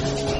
Thank you.